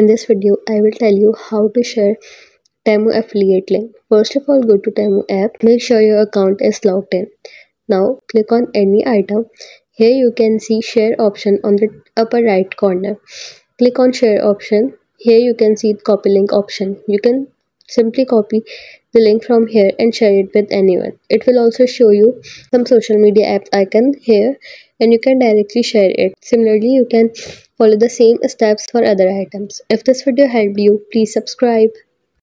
In this video, I will tell you how to share Temu affiliate link. First of all, go to Temu app. Make sure your account is logged in. Now, click on any item. Here you can see share option on the upper right corner. Click on share option. Here you can see copy link option. You can simply copy the link from here and share it with anyone. It will also show you some social media app icon here and you can directly share it. Similarly, you can follow the same steps for other items. If this video helped you, please subscribe.